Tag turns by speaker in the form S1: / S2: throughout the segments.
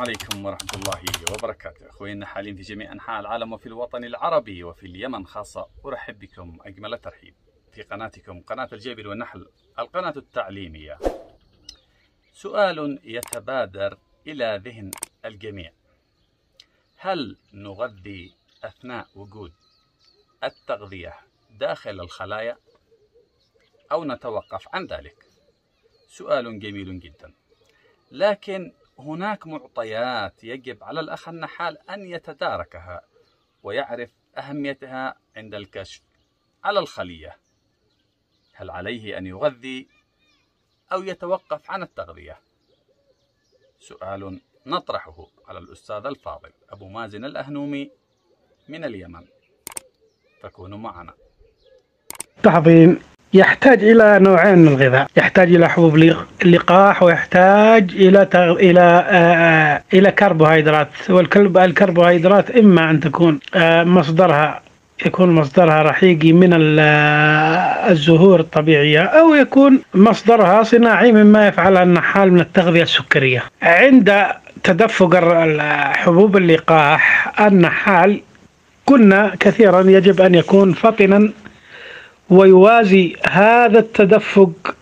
S1: عليكم ورحمة الله وبركاته. أخوي النحالين في جميع أنحاء العالم وفي الوطن العربي وفي اليمن خاصة. أرحب بكم أجمل الترحيب في قناتكم قناة الجبل والنحل القناة التعليمية. سؤال يتبادر إلى ذهن الجميع. هل نغذي أثناء وجود التغذية داخل الخلايا أو نتوقف عن ذلك؟ سؤال جميل جدا. لكن هناك معطيات يجب على الأخ النحال أن يتداركها ويعرف أهميتها عند الكشف على الخلية. هل عليه أن يغذي أو يتوقف عن التغذية؟ سؤال نطرحه على الأستاذ الفاضل أبو مازن الأهنومي من اليمن. فكونوا معنا.
S2: التحضين يحتاج إلى نوعين من الغذاء. يحتاج إلى حبوب اللقاح ويحتاج إلى تغ... إلى آه إلى كربوهيدرات. والكلب الكربوهيدرات إما أن تكون آه مصدرها يكون مصدرها رحيقي من الزهور الطبيعية أو يكون مصدرها صناعي مما يفعلها النحال من التغذية السكرية. عند تدفق حبوب اللقاح النحال كنا كثيرا يجب أن يكون فطنا ويوازي هذا التدفق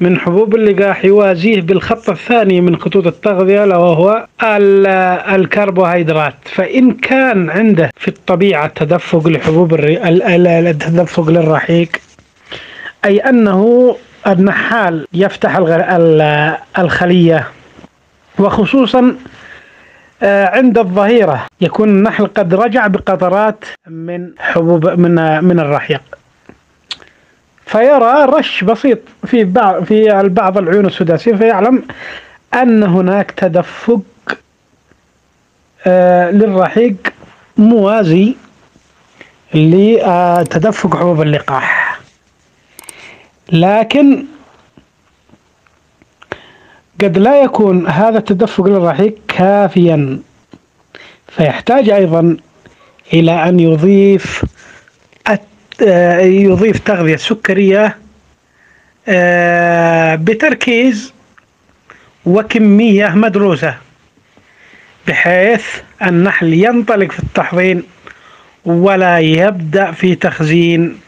S2: من حبوب اللقاح يوازيه بالخط الثاني من خطوط التغذية وهو الكربوهيدرات. فإن كان عنده في الطبيعة تدفق لحبوب التدفق للرحيق أي أنه النحال يفتح الخلية. وخصوصا عند الظهيرة يكون النحل قد رجع بقطرات من حبوب من من الرحيق. فيرى رش بسيط في بعض في بعض العيون السداسية فيعلم أن هناك تدفق للرحيق موازي لتدفق حبوب اللقاح. لكن قد لا يكون هذا التدفق للرحيق كافيا. فيحتاج أيضا إلى أن يضيف يضيف تغذية سكرية بتركيز وكمية مدروسة بحيث النحل ينطلق في التحضين ولا يبدأ في تخزين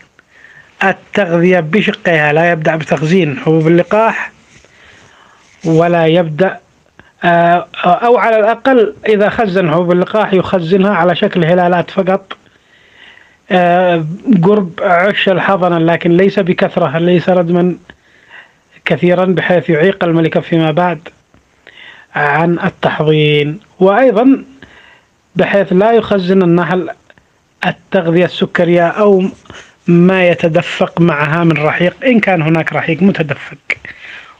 S2: التغذية بشقها لا يبدأ بتخزين حبوب اللقاح ولا يبدأ أو على الأقل إذا خزن حبوب اللقاح يخزنها على شكل هلالات فقط. قرب عش الحضنة لكن ليس بكثرة ليس ردما كثيرا بحيث يعيق الملكة فيما بعد عن التحضين. وأيضا بحيث لا يخزن النحل التغذية السكرية أو ما يتدفق معها من رحيق إن كان هناك رحيق متدفق.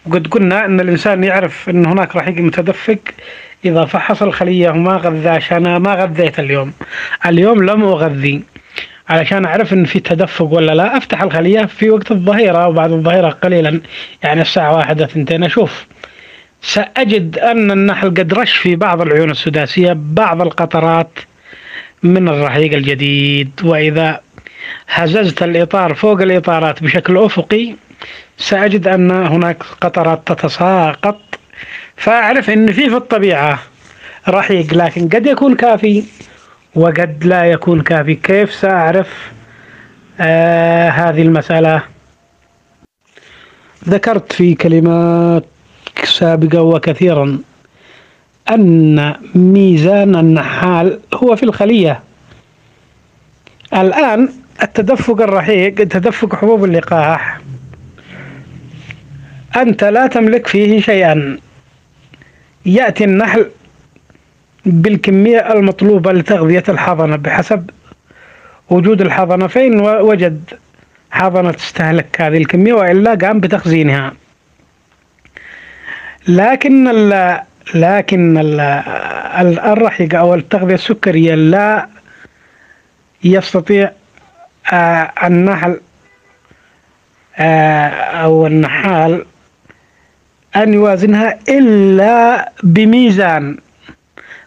S2: وقد قلنا أن الإنسان يعرف أن هناك رحيق متدفق إذا فحص الخلية وما غذاش أنا ما غذيت اليوم. اليوم لم أغذي. علشان أعرف إن في تدفق ولا لا أفتح الخلية في وقت الظهيرة وبعد الظهيرة قليلا يعني الساعة واحدة ثنتين أشوف. سأجد أن النحل قد رش في بعض العيون السداسية بعض القطرات من الرحيق الجديد. وإذا هززت الإطار فوق الإطارات بشكل أفقي سأجد أن هناك قطرات تتساقط. فأعرف أن في في الطبيعة رحيق لكن قد يكون كافي. وقد لا يكون كافي. كيف سأعرف آه هذه المسألة؟ ذكرت في كلمات سابقة وكثيرا أن ميزان النحال هو في الخلية. الآن التدفق الرحيق تدفق حبوب اللقاح. أنت لا تملك فيه شيئا. يأتي النحل بالكمية المطلوبة لتغذية الحضنة بحسب وجود الحضنة فإن وجد حضنة تستهلك هذه الكمية وإلا قام بتخزينها. لكن ال لكن ال الرحيق أو التغذية السكرية لا يستطيع النحل أو النحال أن يوازنها إلا بميزان.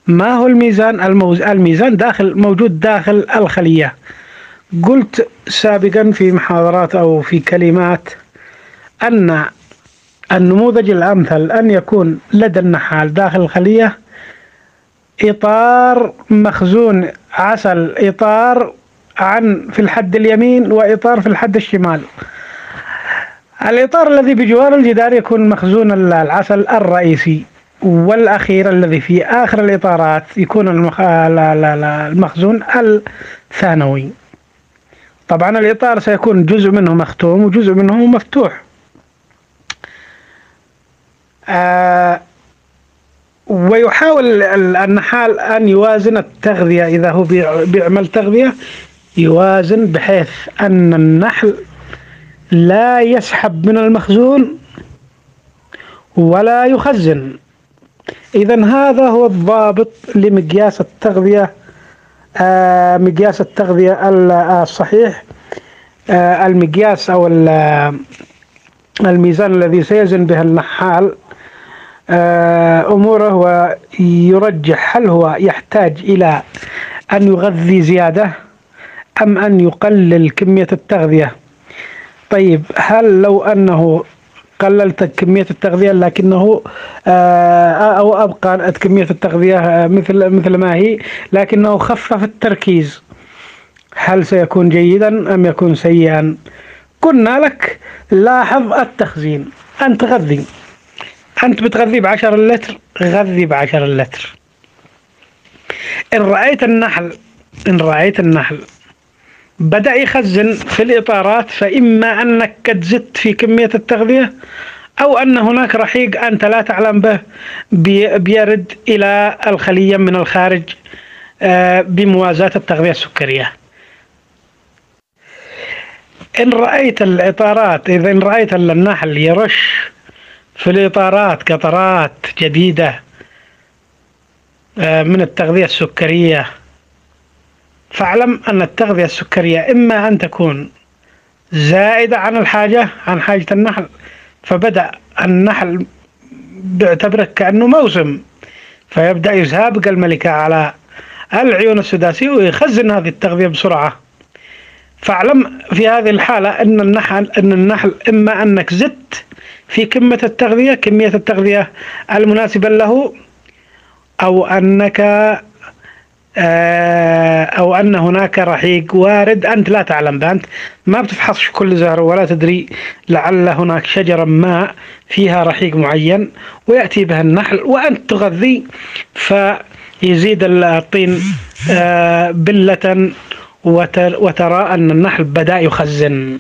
S2: ما هو الميزان الموز... الميزان داخل موجود داخل الخلية؟ قلت سابقا في محاضرات أو في كلمات أن النموذج الأمثل أن يكون لدى النحال داخل الخلية إطار مخزون عسل إطار عن في الحد اليمين وإطار في الحد الشمال. الإطار الذي بجوار الجدار يكون مخزون العسل الرئيسي. والأخير الذي في آخر الإطارات يكون المخ... المخزون الثانوي. طبعا الإطار سيكون جزء منه مختوم وجزء منه مفتوح. آه ويحاول النحال أن يوازن التغذية. إذا هو بيعمل تغذية يوازن بحيث أن النحل لا يسحب من المخزون ولا يخزن. إذا هذا هو الضابط لمقياس التغذية آه مقياس التغذية الصحيح آه المقياس أو الميزان الذي سيزن به النحال آه أموره ويرجح هل هو يحتاج إلى أن يغذي زيادة أم أن يقلل كمية التغذية. طيب هل لو أنه قللت كمية التغذية لكنه آه، أو أبقى كمية التغذية آه، مثل مثل ما هي لكنه خفف التركيز. هل سيكون جيدا أم يكون سيئا؟ قلنا لك لاحظ التخزين. أنت غذي. أنت بتغذي بعشر لتر غذي بعشر لتر. إن رأيت النحل إن رأيت النحل بدأ يخزن في الإطارات فإما أنك قد زدت في كمية التغذية أو أن هناك رحيق أنت لا تعلم به بيرد إلى الخلية من الخارج آه، بموازاة التغذية السكرية. إن رأيت الإطارات إذا إن رأيت النحل يرش في الإطارات قطرات جديدة آه، من التغذية السكرية فاعلم أن التغذية السكرية إما أن تكون زائدة عن الحاجة عن حاجة النحل فبدأ النحل بيعتبره كأنه موسم فيبدأ يسابق الملكة على العيون السداسية ويخزن هذه التغذية بسرعة. فاعلم في هذه الحالة أن النحل أن النحل إما أنك زدت في كمية التغذية كمية التغذية المناسبة له أو أنك آه، أو أن هناك رحيق وارد. أنت لا تعلم به أنت ما بتفحص كل زهر ولا تدري لعل هناك شجرة ما فيها رحيق معين ويأتي بها النحل وأنت تغذي. فيزيد الطين آه، بلة وترى أن النحل بدأ يخزن.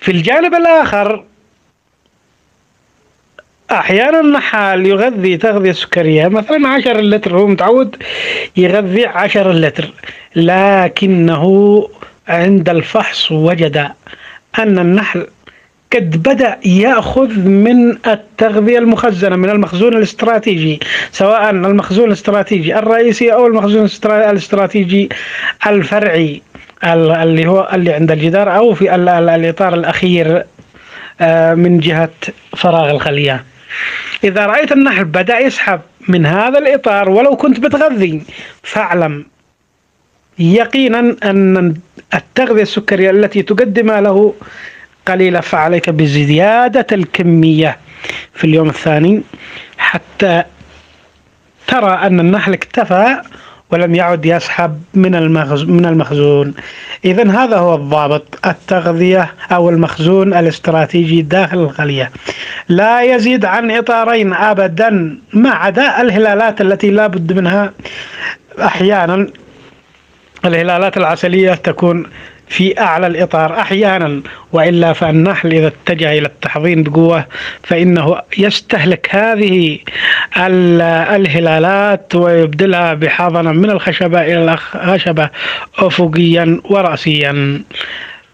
S2: في الجانب الآخر أحيانا النحال يغذي تغذية سكرية. مثلا 10 لتر هو متعود يغذي 10 لتر. لكنه عند الفحص وجد أن النحل قد بدأ يأخذ من التغذية المخزنة من المخزون الاستراتيجي. سواء المخزون الاستراتيجي الرئيسي أو المخزون الاستراتيجي الفرعي اللي هو اللي عند الجدار أو في الإطار الأخير آه، من جهة فراغ الخلية. إذا رأيت النحل بدأ يسحب من هذا الإطار ولو كنت بتغذي فاعلم يقينا أن التغذية السكرية التي تقدمها له قليلة فعليك بزيادة الكمية في اليوم الثاني حتى ترى أن النحل اكتفى ولم يعد يسحب من من المخزون. إذا هذا هو الضابط التغذية أو المخزون الاستراتيجي داخل الخلية. لا يزيد عن إطارين أبدا ما عدا الهلالات التي لا بد منها. أحيانا الهلالات العسلية تكون في أعلى الإطار أحيانا وإلا فالنحل إذا اتجه إلى التحضين بقوة فإنه يستهلك هذه الهلالات ويبدلها بحاضنة من الخشبة إلى الخشبة أفقيا ورأسيا.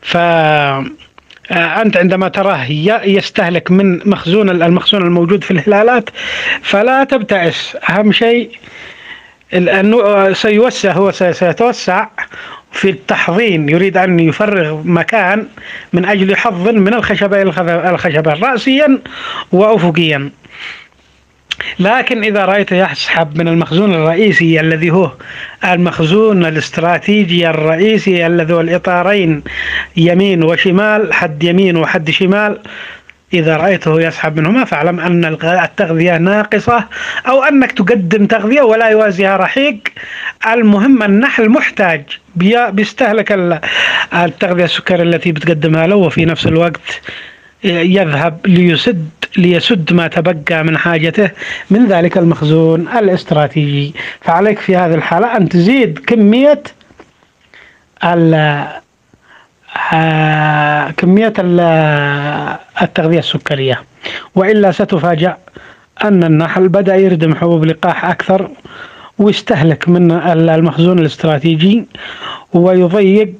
S2: ف أنت عندما تراه يستهلك من مخزون المخزون الموجود في الهلالات فلا تبتئس. أهم شيء أنه سيوسع هو سيتوسع في التحضين يريد أن يفرغ مكان من أجل حظ من الخشبة إلى الخشبة رأسيا وأفقيا. لكن إذا رأيت يسحب من المخزون الرئيسي الذي هو المخزون الاستراتيجي الرئيسي الذي هو الإطارين يمين وشمال حد يمين وحد شمال إذا رأيته يسحب منهما فاعلم أن التغذية ناقصة أو أنك تقدم تغذية ولا يوازيها رحيق. المهم النحل محتاج. بيستهلك التغذية السكرية التي بتقدمها له وفي نفس الوقت يذهب ليسد ليسد ما تبقى من حاجته. من ذلك المخزون الاستراتيجي. فعليك في هذه الحالة أن تزيد كمية آه، كمية التغذية السكرية. وإلا ستفاجأ أن النحل بدأ يردم حبوب لقاح أكثر ويستهلك من المخزون الاستراتيجي ويضيق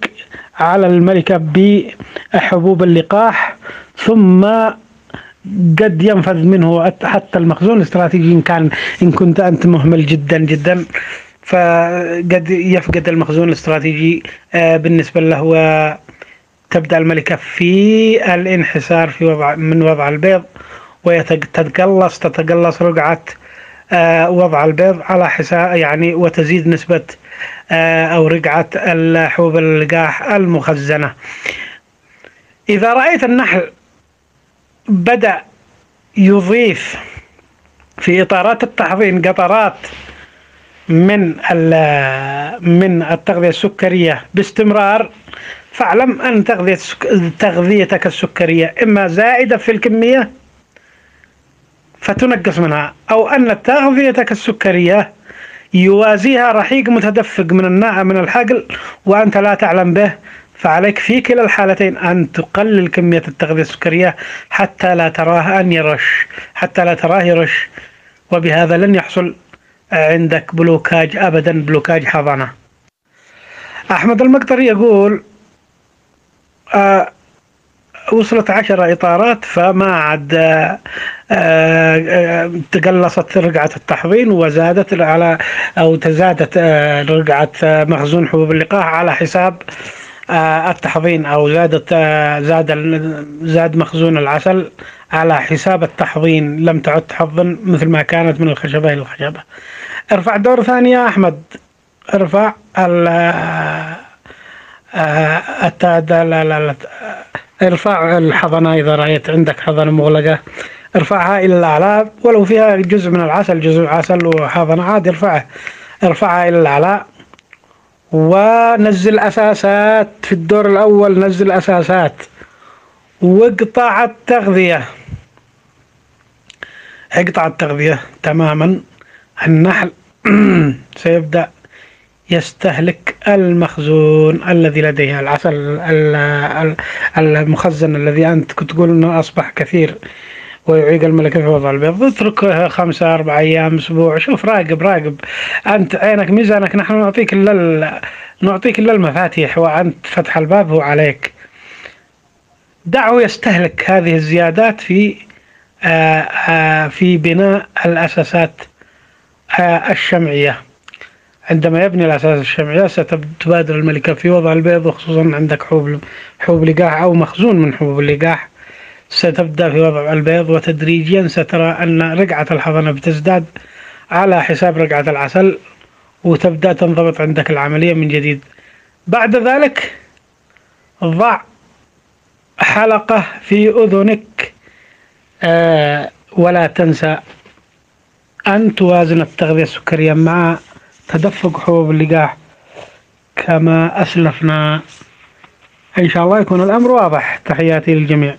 S2: على الملكة بحبوب اللقاح ثم قد ينفذ منه حتى المخزون الاستراتيجي إن كان إن كنت أنت مهمل جدا جدا. فقد يفقد المخزون الاستراتيجي آه، بالنسبة له تبدأ الملكة في الانحسار في وضع من وضع البيض وتتقلص تتقلص رقعة آه، وضع البيض على حساب يعني وتزيد نسبة آه، أو رقعة الحبوب اللقاح المخزنة. إذا رأيت النحل بدأ يضيف في إطارات التحضير قطرات من من التغذية السكرية باستمرار فاعلم أن تغذية تغذيتك السكرية إما زائدة في الكمية فتنقص منها أو أن تغذيتك السكرية يوازيها رحيق متدفق من الناء من الحقل وأنت لا تعلم به فعليك في كلا الحالتين أن تقلل كمية التغذية السكرية حتى لا تراه أن يرش حتى لا تراه يرش. وبهذا لن يحصل عندك blocage أبدا blocage حضانة. أحمد المقدري يقول وصلت عشر إطارات فما عاد آه آه تقلصت رقعة التحضين وزادت على أو تزادت آه رقعة آه، مخزون حبوب اللقاح على حساب آه، التحضين أو زادت آه، زاد زاد مخزون العسل على حساب التحضين. لم تعد تحضن مثل ما كانت من الخشبة إلى الخشبة. ارفع دور ثاني يا أحمد. ارفع ال لا لا لا ارفع الحضنة إذا رأيت عندك حضنة مغلقة. ارفعها إلى الأعلى ولو فيها جزء من العسل جزء عسل وحضنة عادي ارفعه ارفعها إلى الأعلى ونزل أساسات. في الدور الأول نزل أساسات. واقطع التغذية. اقطع التغذية تماما. النحل سيبدأ يستهلك المخزون الذي لديه العسل المخزن الذي أنت كنت تقول أنه أصبح كثير ويعيق الملكة في وضع البيض. اترك خمسة أربع أيام أسبوع شوف راقب راقب. أنت عينك ميزانك نحن نعطيك إلا نعطيك إلا المفاتيح وأنت فتح الباب هو عليك. دعه يستهلك هذه الزيادات في آآ آآ في بناء الأساسات الشمعية. عندما يبني الأساس الشمعية ستبادر الملكة في وضع البيض وخصوصا عندك حبوب حبوب لقاح أو مخزون من حبوب اللقاح ستبدأ في وضع البيض وتدريجيا سترى أن رقعة الحضنة بتزداد على حساب رقعة العسل وتبدأ تنضبط عندك العملية من جديد. بعد ذلك ضع حلقة في أذنك. آه ولا تنسى أن توازن التغذية السكرية مع تدفق حبوب اللقاح كما أسلفنا. إن شاء الله يكون الأمر واضح. تحياتي للجميع.